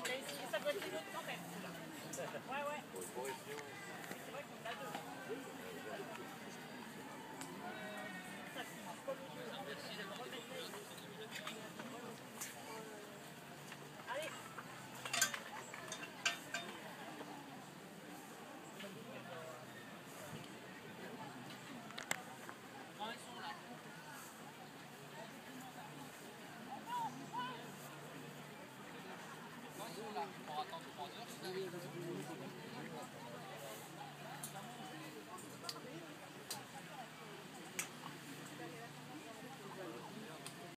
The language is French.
on a essayé, ça doit être les quand même. Ouais, ouais. C'est vrai qu'on a deux. bottom, bottom.